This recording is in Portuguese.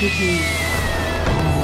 rapidinho.